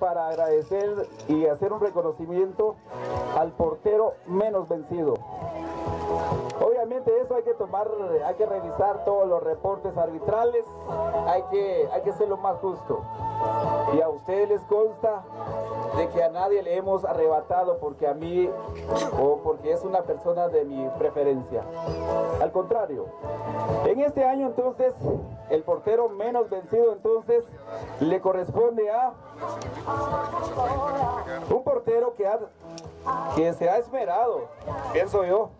para agradecer y hacer un reconocimiento al portero menos vencido. Eso hay que tomar, hay que revisar todos los reportes arbitrales, hay que, hay que ser lo más justo. Y a ustedes les consta de que a nadie le hemos arrebatado porque a mí o porque es una persona de mi preferencia. Al contrario, en este año entonces el portero menos vencido entonces le corresponde a un portero que, ha, que se ha esmerado, pienso yo,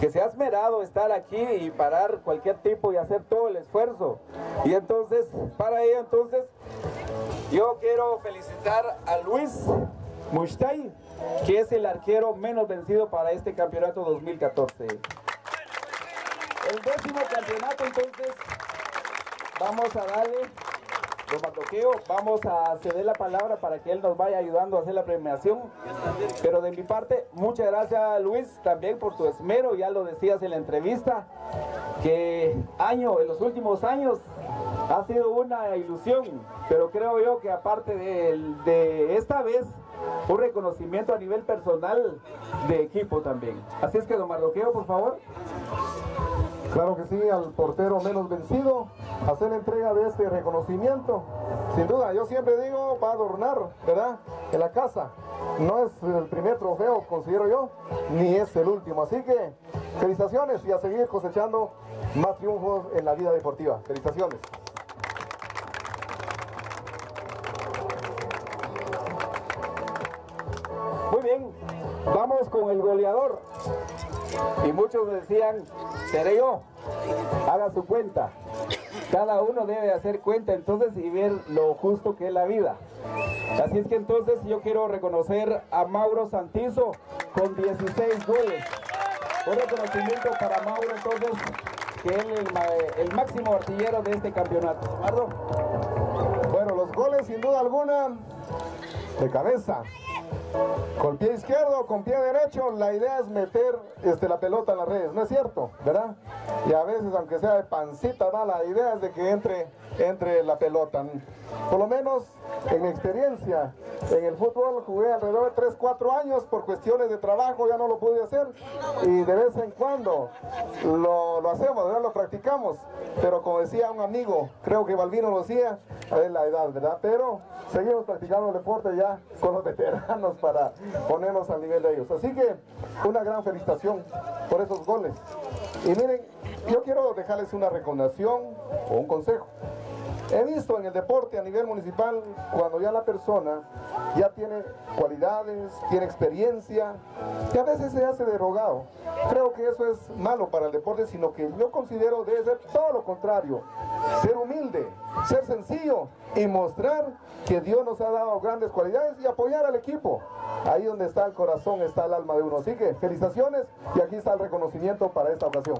que se ha esmerado estar aquí y parar cualquier tipo y hacer todo el esfuerzo. Y entonces, para ello entonces, yo quiero felicitar a Luis Mushtay, que es el arquero menos vencido para este campeonato 2014. El décimo campeonato entonces, vamos a darle Don Mardoqueo, vamos a ceder la palabra para que él nos vaya ayudando a hacer la premiación. Pero de mi parte, muchas gracias Luis también por tu esmero, ya lo decías en la entrevista, que año, en los últimos años ha sido una ilusión, pero creo yo que aparte de, de esta vez, un reconocimiento a nivel personal de equipo también. Así es que don Mardoqueo, por favor. Claro que sí, al portero menos vencido, hacer la entrega de este reconocimiento. Sin duda, yo siempre digo, va a adornar, ¿verdad? En la casa. No es el primer trofeo, considero yo, ni es el último. Así que, felicitaciones y a seguir cosechando más triunfos en la vida deportiva. Felicitaciones. Muy bien, vamos con el goleador. Y muchos decían, seré haga su cuenta. Cada uno debe hacer cuenta entonces y ver lo justo que es la vida. Así es que entonces yo quiero reconocer a Mauro Santizo con 16 goles. Un reconocimiento para Mauro entonces, que es el, el máximo artillero de este campeonato. Eduardo. Bueno, los goles sin duda alguna de cabeza. Con pie izquierdo, con pie derecho, la idea es meter este, la pelota en las redes, ¿no es cierto? ¿Verdad? Y a veces, aunque sea de pancita, ¿no? la idea es de que entre, entre la pelota. Por lo menos, en experiencia, en el fútbol jugué alrededor de 3, 4 años, por cuestiones de trabajo ya no lo pude hacer. Y de vez en cuando lo, lo hacemos, ¿verdad? Lo practicamos. Pero como decía un amigo, creo que Balvino lo decía, es la edad, ¿verdad? Pero seguimos practicando el deporte ya con los veteranos para ponernos al nivel de ellos. Así que una gran felicitación por esos goles. Y miren, yo quiero dejarles una recomendación o un consejo. He visto en el deporte a nivel municipal cuando ya la persona ya tiene cualidades, tiene experiencia, que a veces se hace derogado. Creo que eso es malo para el deporte, sino que yo considero debe ser todo lo contrario. Ser humilde, ser sencillo y mostrar que Dios nos ha dado grandes cualidades y apoyar al equipo. Ahí donde está el corazón está el alma de uno. Así que felicitaciones y aquí está el reconocimiento para esta ocasión.